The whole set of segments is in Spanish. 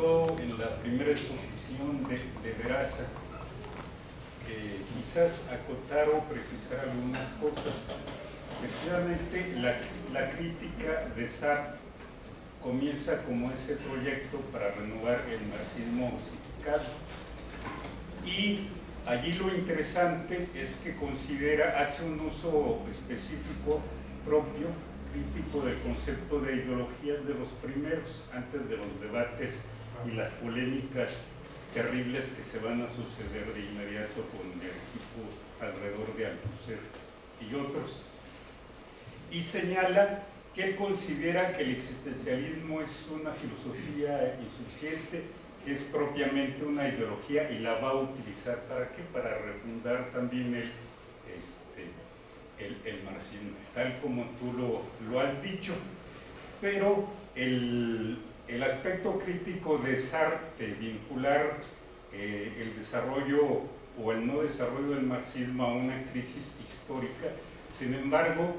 en la primera exposición de, de Veraza, quizás acotar o precisar algunas cosas. Efectivamente, la, crítica de Sartre comienza como ese proyecto para renovar el marxismo osificado. Y allí lo interesante es que considera, hace un uso específico propio, crítico del concepto de ideologías de los primeros, antes de los debates y las polémicas terribles que se van a suceder de inmediato con el equipo alrededor de Althusser y otros. Y señala que él considera que el existencialismo es una filosofía insuficiente, que es propiamente una ideología y la va a utilizar para qué? Para refundar también el, este, el, el marxismo, tal como tú lo, lo has dicho. Pero el, el aspecto crítico de Sartre, vincular eh, el desarrollo o el no desarrollo del marxismo a una crisis histórica, sin embargo,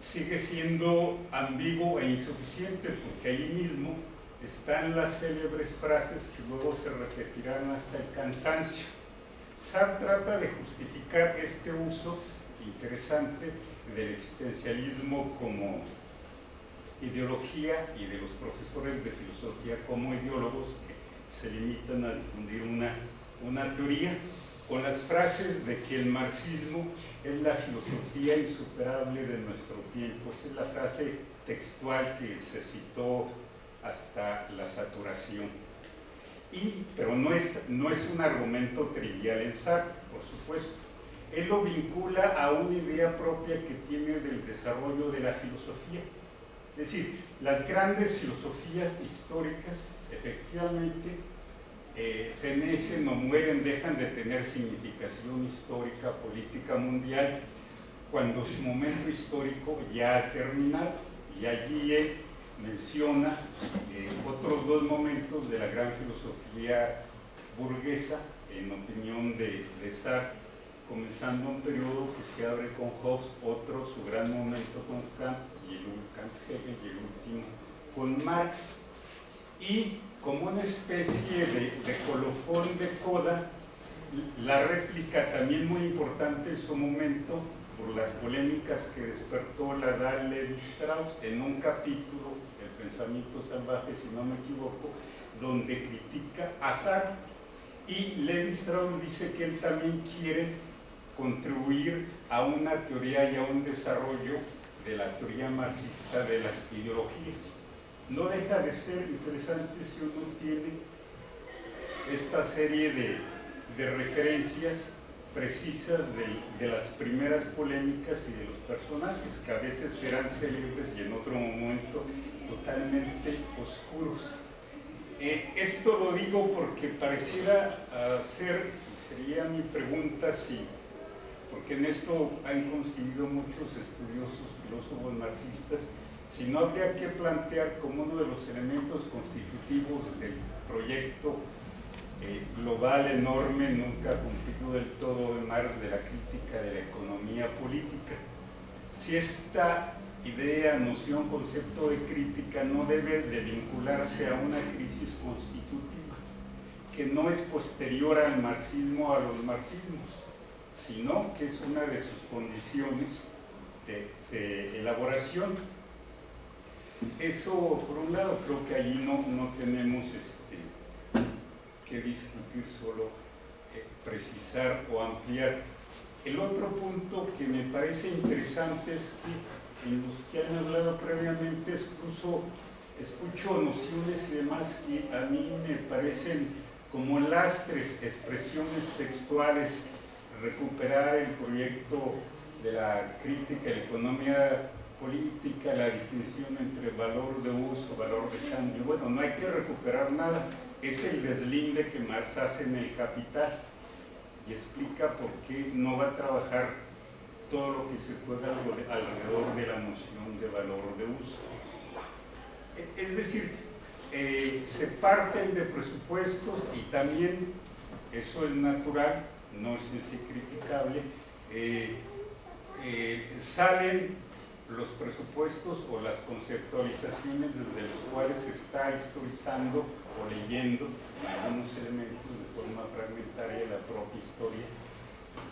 sigue siendo ambiguo e insuficiente porque ahí mismo están las célebres frases que luego se repetirán hasta el cansancio. Sartre trata de justificar este uso interesante del existencialismo como ideología y de los profesores de filosofía como ideólogos que se limitan a difundir una, una teoría con las frases de que el marxismo es la filosofía insuperable de nuestro tiempo. Esa es la frase textual que se citó hasta la saturación. Y, pero no es, no es un argumento trivial en Sartre, por supuesto. Él lo vincula a una idea propia que tiene del desarrollo de la filosofía es decir, las grandes filosofías históricas efectivamente eh, fenecen o mueren, dejan de tener significación histórica, política mundial, cuando su momento histórico ya ha terminado. Y allí menciona eh, otros dos momentos de la gran filosofía burguesa, en opinión de, de Sartre, comenzando un periodo que se abre con Hobbes, otro, su gran momento con Kant, y el, y el último con Marx, y como una especie de, colofón de coda, la réplica también muy importante en su momento por las polémicas que despertó la Dahl Levi Strauss en un capítulo, El pensamiento salvaje, si no me equivoco, donde critica a Sartre. Y Levi Strauss dice que él también quiere contribuir a una teoría y a un desarrollo de la teoría marxista de las ideologías. No deja de ser interesante si uno tiene esta serie de, de referencias precisas de, de, las primeras polémicas y de los personajes, que a veces serán célebres y en otro momento totalmente oscuros. Eh, esto lo digo porque pareciera uh, ser, sería mi pregunta si porque en esto han coincidido muchos estudiosos filósofos marxistas, sino habría que plantear como uno de los elementos constitutivos del proyecto eh, global enorme, nunca cumplido del todo en mar de la crítica de la economía política. Si esta idea, noción, concepto de crítica no debe de vincularse a una crisis constitutiva, que no es posterior al marxismo, a los marxismos, sino que es una de sus condiciones de, elaboración. Eso, por un lado, creo que allí no, no tenemos este, que discutir, solo eh, precisar o ampliar. El otro punto que me parece interesante es que en los que han hablado previamente escucho nociones y demás que a mí me parecen como lastres, expresiones textuales recuperar el proyecto de la crítica la economía política, la distinción entre valor de uso, valor de cambio. Bueno, no hay que recuperar nada, es el deslinde que Marx hace en el Capital y explica por qué no va a trabajar todo lo que se pueda alrededor de la noción de valor de uso. Es decir, eh, se parten de presupuestos y también eso es natural, no es en criticable, eh, eh, salen los presupuestos o las conceptualizaciones desde los cuales se está historizando o leyendo algunos elementos de forma fragmentaria la propia historia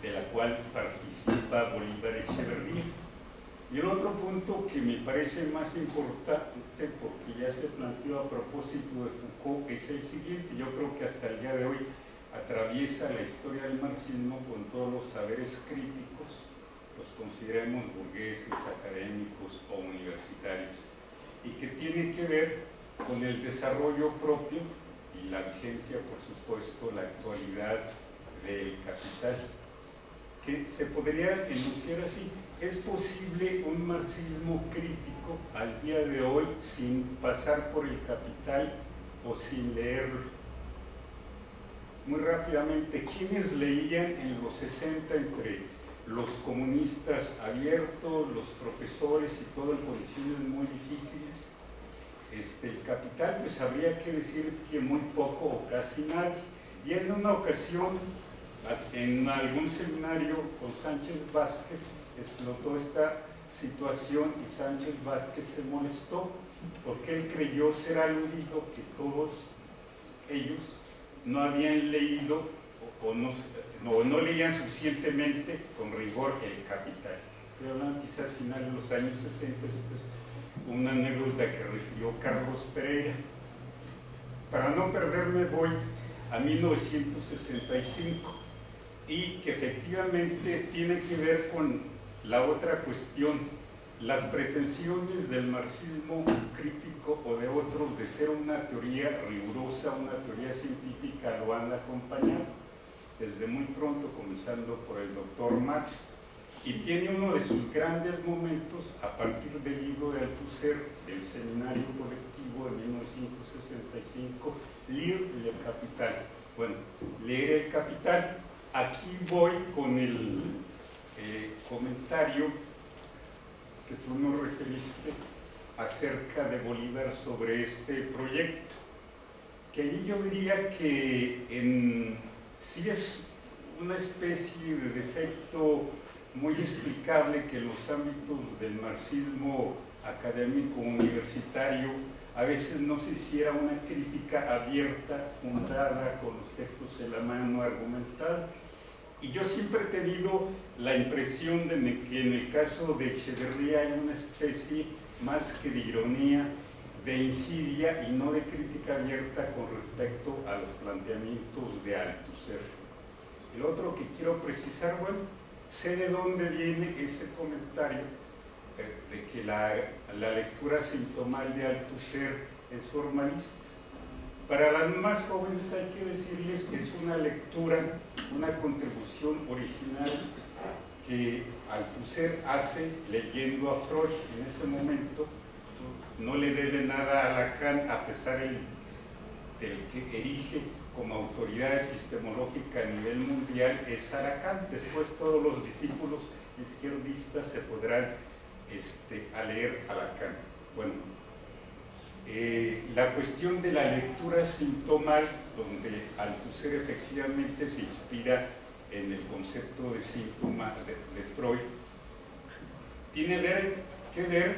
de la cual participa Bolívar Echeverría. Y el otro punto que me parece más importante, porque ya se planteó a propósito de Foucault, es el siguiente. Yo creo que hasta el día de hoy atraviesa la historia del marxismo con todos los saberes críticos, los consideremos burgueses, académicos o universitarios, y que tiene que ver con el desarrollo propio y la vigencia, por supuesto, la actualidad del capital, que se podría enunciar así. ¿Es posible un marxismo crítico al día de hoy sin pasar por el capital o sin leerlo? Muy rápidamente, ¿quiénes leían en los 60 entre los comunistas abiertos, los profesores y todo en condiciones muy difíciles? Este, el capital, pues habría que decir que muy poco o casi nadie. Y en una ocasión, en algún seminario con Sánchez Vázquez, explotó esta situación y Sánchez Vázquez se molestó porque él creyó ser aludido que todos ellos no habían leído o, no, no, leían suficientemente con rigor el capital. Estoy hablando quizás al final de los años 60, esta es una anécdota que refirió Carlos Pereira. Para no perderme voy a 1965 y que efectivamente tiene que ver con la otra cuestión las pretensiones del marxismo crítico o de otros de ser una teoría rigurosa, una teoría científica, lo han acompañado desde muy pronto, comenzando por el doctor Marx, y tiene uno de sus grandes momentos a partir del libro de Althusser, del Seminario Colectivo de 1965, Leer el Capital. Bueno, leer el Capital. Aquí voy con el eh, comentario que tú nos referiste acerca de Bolívar sobre este proyecto, que ahí yo diría que sí es una especie de defecto muy explicable que los ámbitos del marxismo académico universitario a veces no se hiciera una crítica abierta, fundada, con los textos en la mano, argumentada y yo siempre he tenido la impresión de que en el caso de Echeverría hay una especie más que de ironía, de insidia y no de crítica abierta con respecto a los planteamientos de Althusser. El otro que quiero precisar, bueno, sé de dónde viene ese comentario eh, de que la, la lectura sintomal de Althusser es formalista. Para las más jóvenes hay que decirles que es una lectura, una contribución original que Althusser hace leyendo a Freud en ese momento. No le debe nada a Lacan a pesar del, que erige como autoridad epistemológica a nivel mundial es Lacan. Después todos los discípulos izquierdistas se podrán este, a leer a Lacan. Bueno, eh, la cuestión de la lectura sintomal, donde Althusser efectivamente se inspira en el concepto de síntoma de, Freud, tiene que ver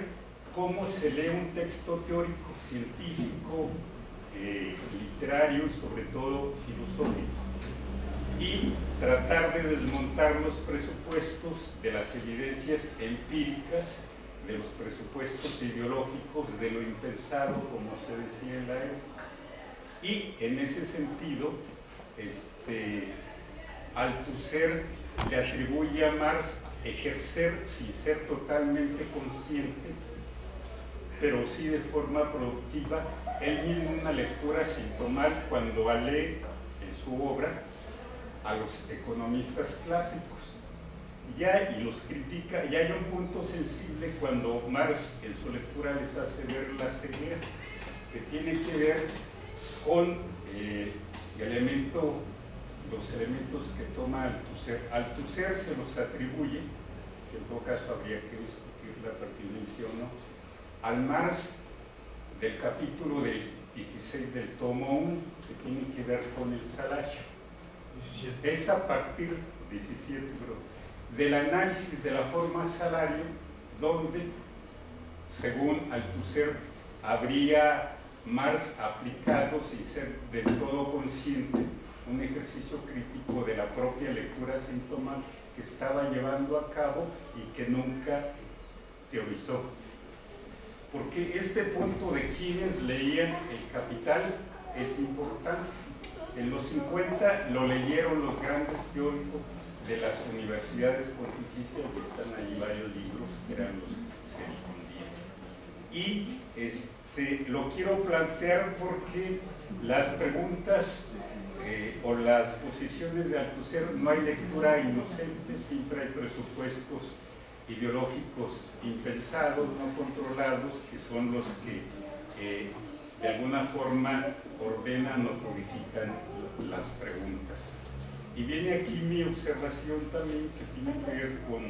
cómo se lee un texto teórico, científico, eh, literario y sobre todo filosófico, y tratar de desmontar los presupuestos de las evidencias empíricas de los presupuestos ideológicos de lo impensado, como se decía en la época. Y en ese sentido, este, Althusser le atribuye a Marx ejercer sin ser totalmente consciente, pero sí de forma productiva, él mismo una lectura sintomal cuando lee en su obra a los economistas clásicos ya, y los critica, y hay un punto sensible cuando Marx en su lectura les hace ver la ceguera, que tiene que ver con eh, el elemento, los elementos que toma Althusser. Althusser se los atribuye, que en todo caso habría que discutir la pertinencia o no, al Marx del capítulo del 16 del tomo 1, que tiene que ver con el salario. Es a partir, 17, pero del análisis de la forma salario, donde, según Althusser, habría Marx aplicado sin ser del todo consciente, un ejercicio crítico de la propia lectura sintomal que estaba llevando a cabo y que nunca teorizó. Porque este punto de quienes leían El Capital es importante. En los 50 lo leyeron los grandes teóricos de las universidades pontificias y están ahí varios libros que eran los que se difundían. Y este, lo quiero plantear porque las preguntas eh, o las posiciones de Althusser no hay lectura inocente, siempre hay presupuestos ideológicos impensados, no controlados, que son los que eh, de alguna forma ordenan o purifican las preguntas. Y viene aquí mi observación también que tiene que ver con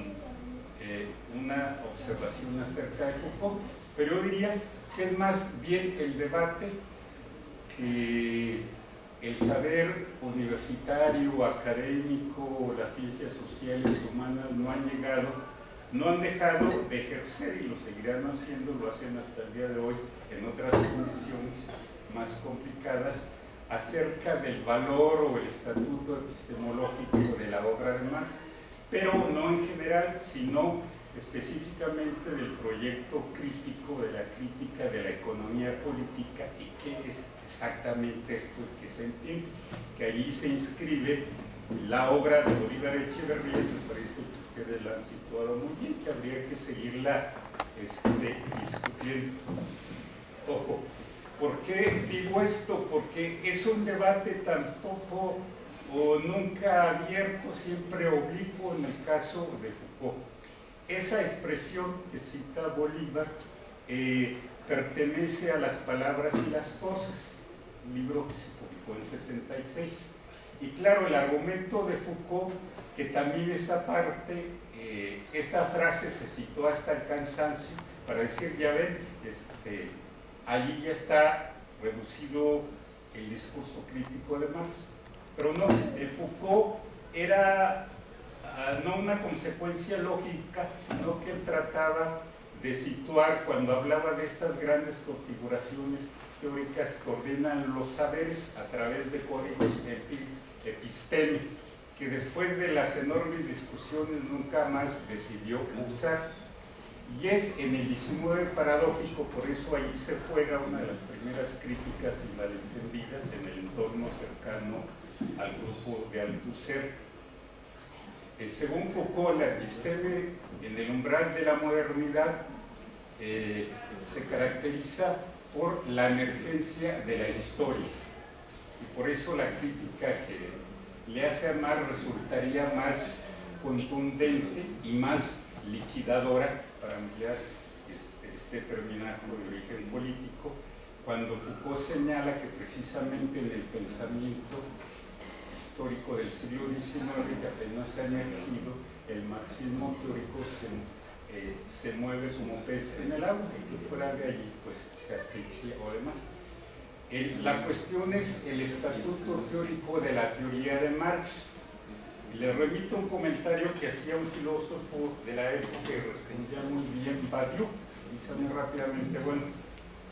eh, una observación acerca de Foucault, pero yo diría que es más bien el debate que el saber universitario, académico, las ciencias sociales, humanas no han llegado, no han dejado de ejercer y lo seguirán haciendo, lo hacen hasta el día de hoy en otras condiciones más complicadas, acerca del valor o el estatuto epistemológico de la obra de Marx, pero no en general, sino específicamente del proyecto crítico de la crítica de la economía política y qué es exactamente esto que se entiende, que allí se inscribe la obra de Bolívar Echeverría, me parece que ustedes la han situado muy bien, que habría que seguirla este, discutiendo. Ojo, ¿por qué digo esto? Porque es un debate tampoco o nunca abierto, siempre oblicuo en el caso de Foucault. Esa expresión que cita Bolívar eh, pertenece a las palabras y las cosas un libro que se publicó en 66. Y claro, el argumento de Foucault, que también esta parte, eh, esta frase se citó hasta el cansancio, para decir, ya ven, este, allí ya está reducido el discurso crítico de Marx. Pero no, el Foucault era ah, no una consecuencia lógica, sino que él trataba de situar, cuando hablaba de estas grandes configuraciones teóricas que ordenan los saberes a través de códigos epistémicos, que después de las enormes discusiones nunca más decidió usar. Y es en el 19 paradójico, por eso ahí se juega una de las primeras críticas y malentendidas en el entorno cercano al grupo de Althusser. Eh, según Foucault, la episteme en el umbral de la modernidad eh, se caracteriza por la emergencia de la historia. Y por eso la crítica que le hace a resultaría más contundente y más liquidadora, para ampliar este, este de origen político, cuando Foucault señala que precisamente en el pensamiento histórico del siglo XIX, que apenas se ha emergido, el marxismo teórico se, eh, se mueve como pez en el agua y que fuera de allí pues se asfixia o demás. la cuestión es el estatuto teórico de la teoría de Marx. Le remito un comentario que hacía un filósofo de la época que respondía muy bien, Badiou, dice muy rápidamente, bueno,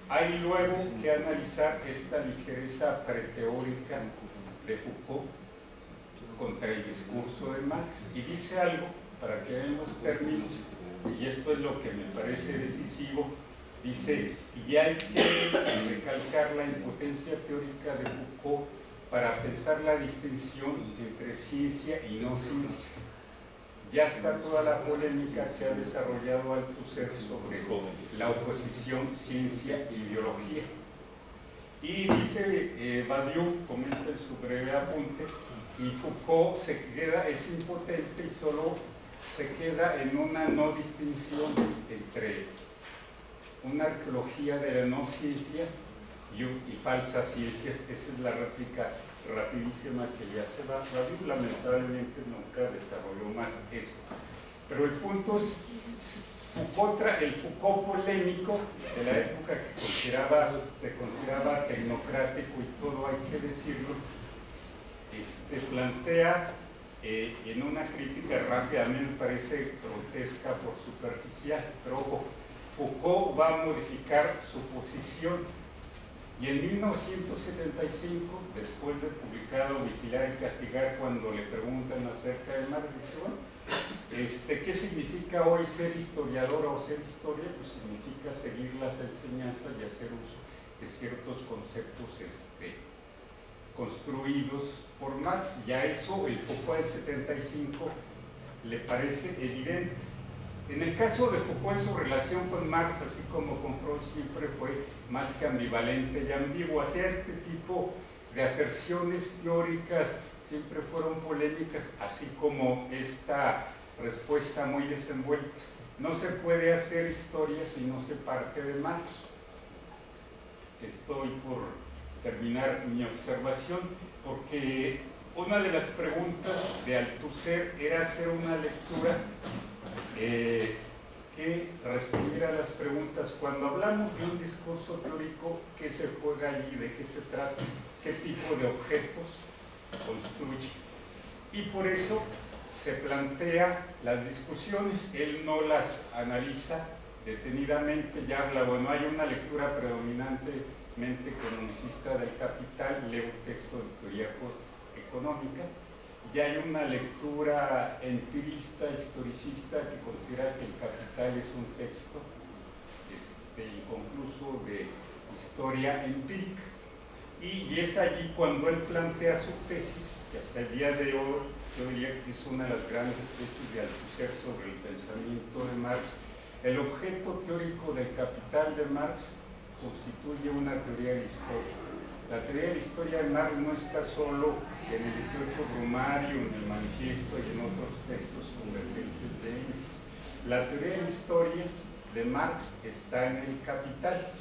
hay luego que analizar esta ligereza preteórica de Foucault contra el discurso de Marx. Y dice algo para que vean los términos y esto es lo que me parece decisivo Dice, y hay que recalcar la impotencia teórica de Foucault para pensar la distinción entre ciencia y no ciencia. Ya está toda la polémica que ha desarrollado Althusser sobre la oposición ciencia y biología. Y dice eh, Badiou, comenta en su breve apunte, y Foucault se queda, es impotente y solo se queda en una no distinción entre una arqueología de la no ciencia y, falsas ciencias. Esa es la réplica rapidísima que ya se va. David lamentablemente nunca desarrolló más esto. Pero el punto es, Foucault, el Foucault polémico de la época que consideraba, se consideraba tecnocrático y todo hay que decirlo, este, plantea eh, en una crítica rápida, a mí me parece grotesca por superficial, pero Foucault va a modificar su posición Y en 1975, después de publicado Vigilar y Castigar, cuando le preguntan acerca de Marx, este, ¿qué significa hoy ser historiador o ser historia? Pues significa seguir las enseñanzas y hacer uso de ciertos conceptos este, construidos por Marx. Ya eso, el Foucault del 75, le parece evidente. En el caso de Foucault, su relación con Marx, así como con Freud, siempre fue más que ambivalente y ambigua. Hacia este tipo de aserciones teóricas siempre fueron polémicas, así como esta respuesta muy desenvuelta. No se puede hacer historia si no se parte de Marx. Estoy por terminar mi observación porque una de las preguntas de Althusser era hacer una lectura eh, que respondiera a las preguntas. Cuando hablamos de un discurso teórico, ¿qué se juega allí? ¿De qué se trata? ¿Qué tipo de objetos construye? Y por eso se plantea las discusiones, él no las analiza detenidamente, ya habla, bueno, hay una lectura predominantemente economicista del capital, lee un texto de teoría económica, ya hay una lectura empirista, historicista, que considera que el capital es un texto este, inconcluso de historia empírica. Y, es allí cuando él plantea su tesis, que hasta el día de hoy yo diría que es una de las grandes tesis de Althusser sobre el pensamiento de Marx. El objeto teórico del capital de Marx constituye una teoría de historia. La teoría de la historia de Marx no está solo en el 18 Brumario, en el Manifiesto y en otros textos convergentes de ellos. La teoría de la historia de Marx está en el Capital.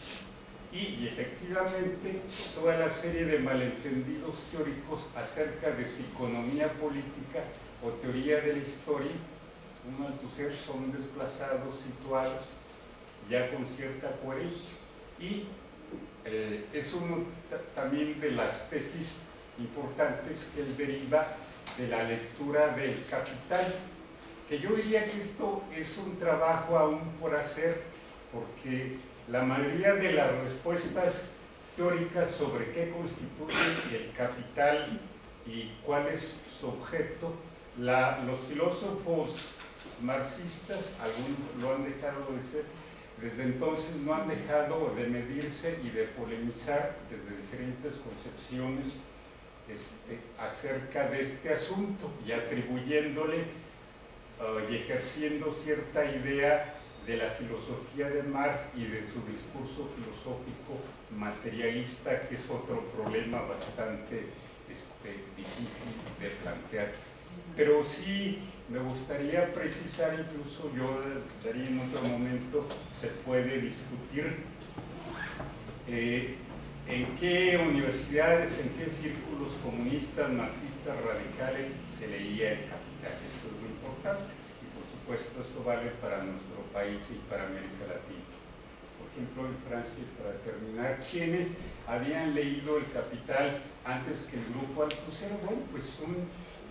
Y, efectivamente, toda la serie de malentendidos teóricos acerca de su economía política o teoría de la historia, uno Althusser, son desplazados, situados ya con cierta coherencia. Y eh, es uno también de las tesis importantes que él deriva de la lectura del Capital, que yo diría que esto es un trabajo aún por hacer, porque la mayoría de las respuestas teóricas sobre qué constituye el capital y cuál es su objeto, los filósofos marxistas, algunos lo han dejado de ser, desde entonces no han dejado de medirse y de polemizar desde diferentes concepciones este, acerca de este asunto y atribuyéndole uh, y ejerciendo cierta idea de la filosofía de Marx y de su discurso filosófico materialista, que es otro problema bastante este, difícil de plantear. Pero sí me gustaría precisar, incluso yo daría en otro momento, se puede discutir eh, en qué universidades, en qué círculos comunistas, marxistas, radicales se leía el capital. Esto es muy importante y por supuesto esto vale para nuestro país y para América Latina. Por ejemplo, en Francia, para terminar, ¿quiénes habían leído el capital antes que el grupo Althusser? Bueno, pues un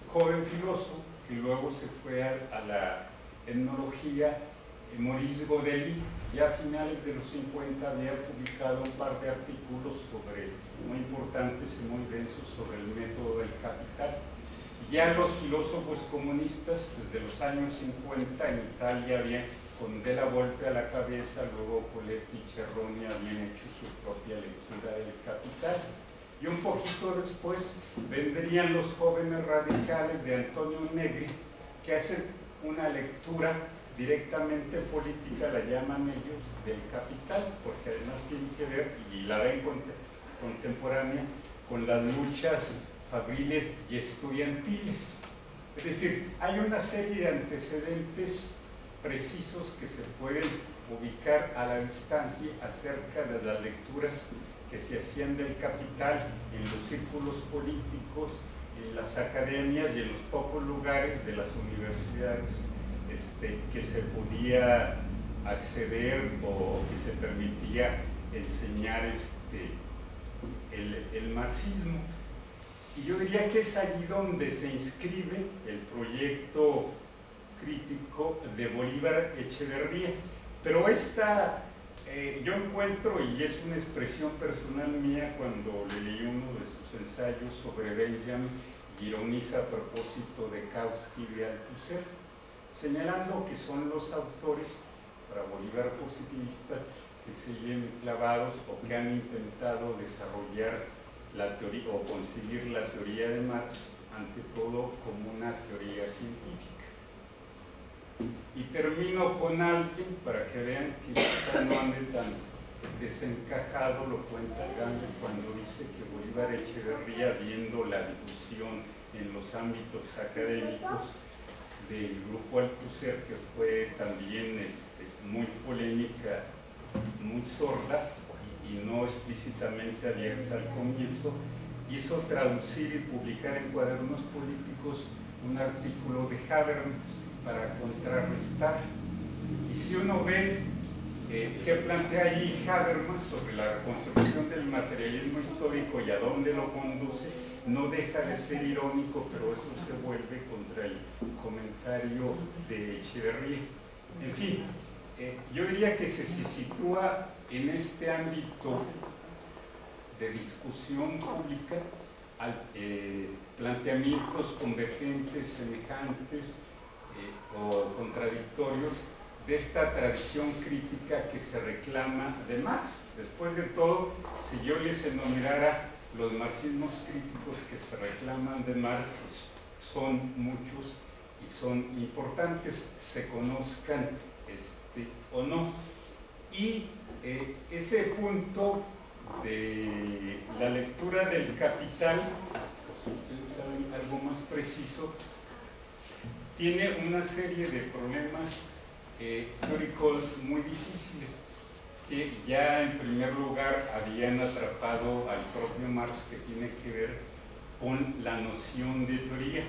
joven filósofo que luego se fue a, la etnología Maurice Godeli ya a finales de los 50 había publicado un par de artículos sobre, muy importantes y muy densos sobre el método del capital. Ya los filósofos comunistas, desde los años 50 en Italia, habían, con De la Volpe a la cabeza, luego Coletti y Cerroni habían hecho su propia lectura del capital. Y un poquito después vendrían los jóvenes radicales de Antonio Negri, que hacen una lectura directamente política, la llaman ellos, del capital, porque además tiene que ver, y la ven contemporánea, con las luchas fabriles y estudiantiles. Es decir, hay una serie de antecedentes precisos que se pueden ubicar a la distancia acerca de las lecturas que se hacían del capital en los círculos políticos, en las academias y en los pocos lugares de las universidades este, que se podía acceder o que se permitía enseñar este, el, marxismo. Y yo diría que es allí donde se inscribe el proyecto crítico de Bolívar Echeverría. Pero esta eh, yo encuentro, y es una expresión personal mía cuando le leí uno de sus ensayos sobre Benjamin, ironiza a propósito de Kautsky y de Althusser, señalando que son los autores, para Bolívar positivistas, que siguen clavados o que han intentado desarrollar la teoría o conseguir la teoría de Marx ante todo como una teoría científica. Y termino con alguien para que vean que quizá no ande tan desencajado, lo cuenta Gandhi cuando dice que Bolívar Echeverría, viendo la difusión en los ámbitos académicos del grupo Althusser, que fue también este, muy polémica, muy sorda y no explícitamente abierta al comienzo, hizo traducir y publicar en cuadernos políticos un artículo de Habermas para contrarrestar. Y si uno ve eh, qué plantea allí Habermas sobre la reconstrucción del materialismo histórico y a dónde lo conduce, no deja de ser irónico, pero eso se vuelve contra el comentario de Echeverría. En fin, eh, yo diría que se, se sitúa en este ámbito de discusión pública eh, planteamientos convergentes, semejantes o contradictorios de esta tradición crítica que se reclama de Marx. Después de todo, si yo les enumerara los marxismos críticos que se reclaman de Marx, son muchos y son importantes, se conozcan este, o no. Y eh, ese punto de la lectura del capital, pues ustedes saben algo más preciso, tiene una serie de problemas eh, teóricos muy difíciles que ya en primer lugar habían atrapado al propio Marx que tiene que ver con la noción de teoría.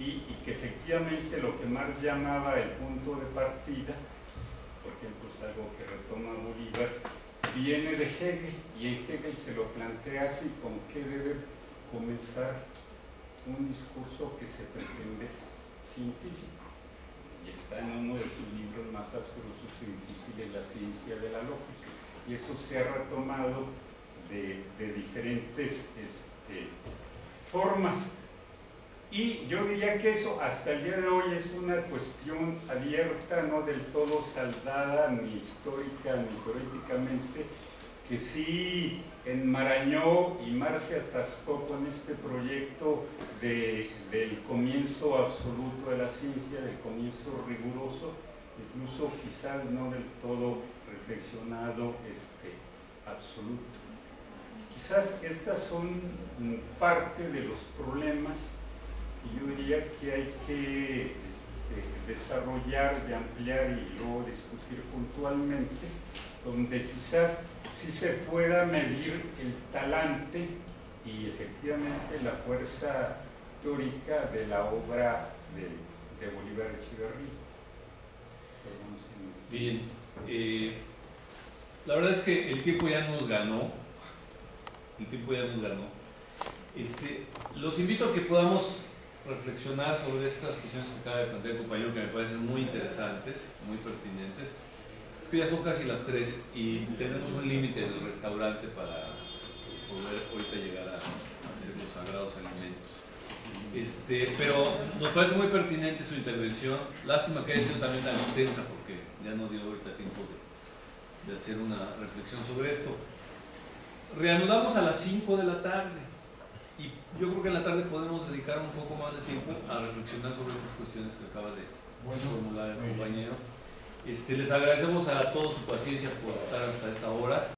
Y, y que efectivamente lo que Marx llamaba el punto de partida, por ejemplo es algo que retoma Bolívar, viene de Hegel y en Hegel se lo plantea así, con qué debe comenzar un discurso que se pretende científico. Y está en uno de sus libros más abstrusos y difíciles, La ciencia de la lógica. Y eso se ha retomado de, diferentes este, formas. Y yo diría que eso hasta el día de hoy es una cuestión abierta, no del todo saldada, ni histórica, ni políticamente, que sí enmarañó y Marcia atascó con este proyecto de, del comienzo absoluto de la ciencia, del comienzo riguroso, incluso quizás no del todo reflexionado este, absoluto. Quizás estas son parte de los problemas yo diría que hay que este, desarrollar y ampliar y luego discutir puntualmente, donde quizás sí se pueda medir el talante y efectivamente la fuerza teórica de la obra de, de Bolívar Echeverría. Bien, eh, la verdad es que el tiempo ya nos ganó, el tiempo ya nos ganó. Este, los invito a que podamos reflexionar sobre estas cuestiones que acaba de plantear el compañero que me parecen muy interesantes, muy pertinentes. Es que ya son casi las 3 y tenemos un límite en el restaurante para poder ahorita llegar a hacer los sagrados alimentos. Este, pero nos parece muy pertinente su intervención. Lástima que haya sido también tan extensa porque ya no dio ahorita tiempo de, de hacer una reflexión sobre esto. Reanudamos a las 5 de la tarde. Y yo creo que en la tarde podemos dedicar un poco más de tiempo a reflexionar sobre estas cuestiones que acaba de formular el compañero. Este, les agradecemos a todos su paciencia por estar hasta esta hora.